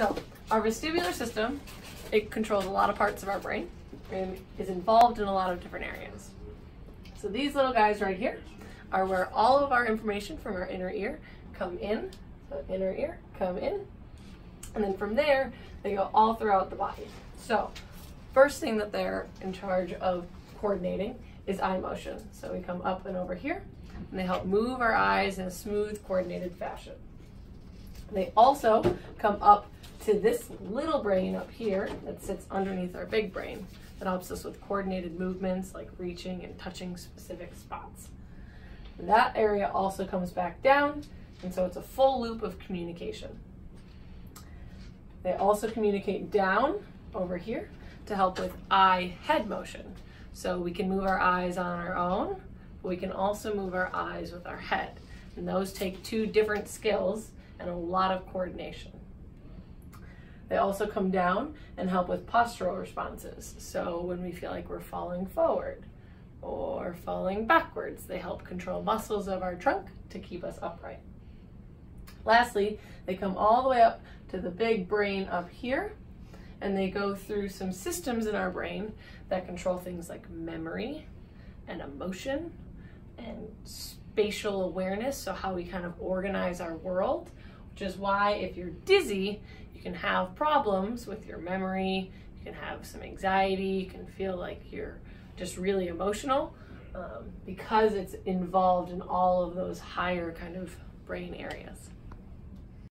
So our vestibular system, it controls a lot of parts of our brain and is involved in a lot of different areas. So these little guys right here are where all of our information from our inner ear come in. So inner ear, come in. And then from there, they go all throughout the body. So first thing that they're in charge of coordinating is eye motion. So we come up and over here, and they help move our eyes in a smooth, coordinated fashion. They also come up to this little brain up here that sits underneath our big brain that helps us with coordinated movements like reaching and touching specific spots. That area also comes back down, and so it's a full loop of communication. They also communicate down over here to help with eye head motion. So we can move our eyes on our own, but we can also move our eyes with our head. And those take two different skills and a lot of coordination. They also come down and help with postural responses. So when we feel like we're falling forward or falling backwards, they help control muscles of our trunk to keep us upright. Lastly, they come all the way up to the big brain up here and they go through some systems in our brain that control things like memory and emotion and spatial awareness, so how we kind of organize our world, which is why if you're dizzy, you can have problems with your memory, you can have some anxiety, you can feel like you're just really emotional um, because it's involved in all of those higher kind of brain areas.